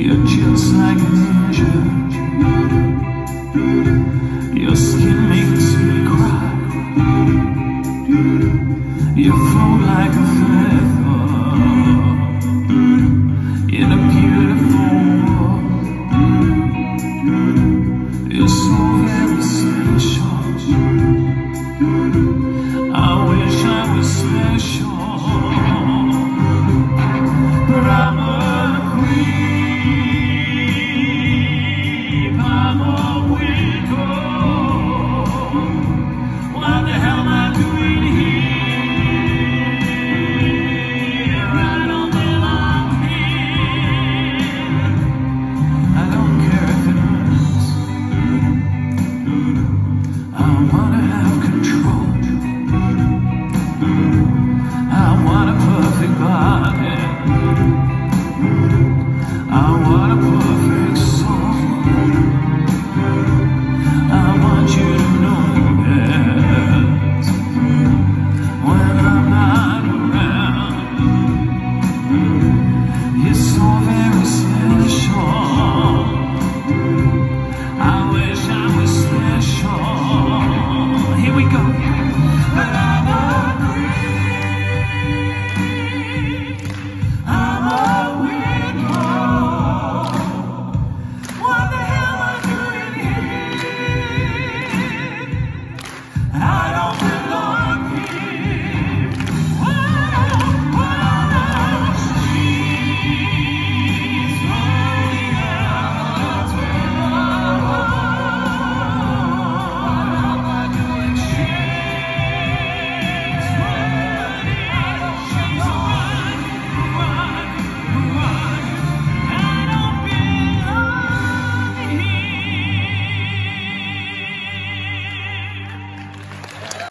You're just like an angel Your skin makes me cry. You float like a feather. wanna have control. I don't